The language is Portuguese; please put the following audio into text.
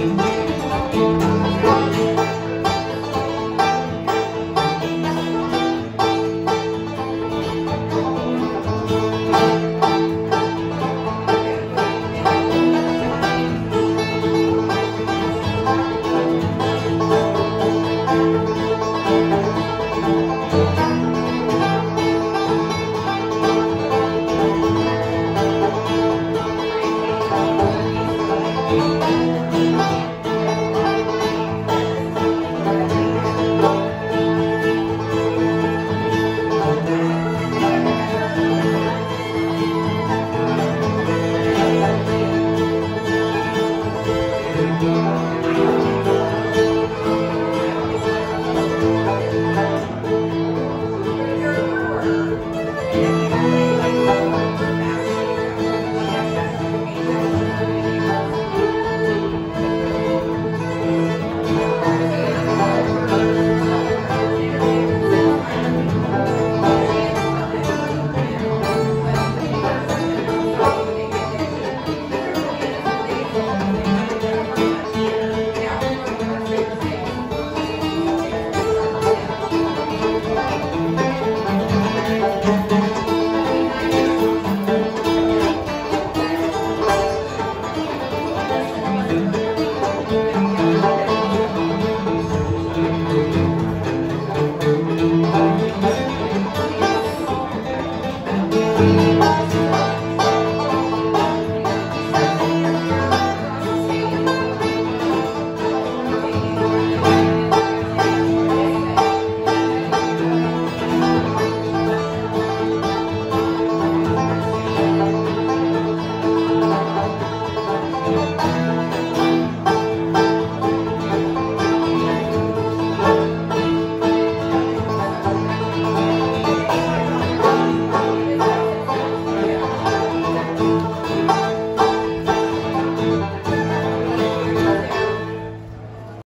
Música Música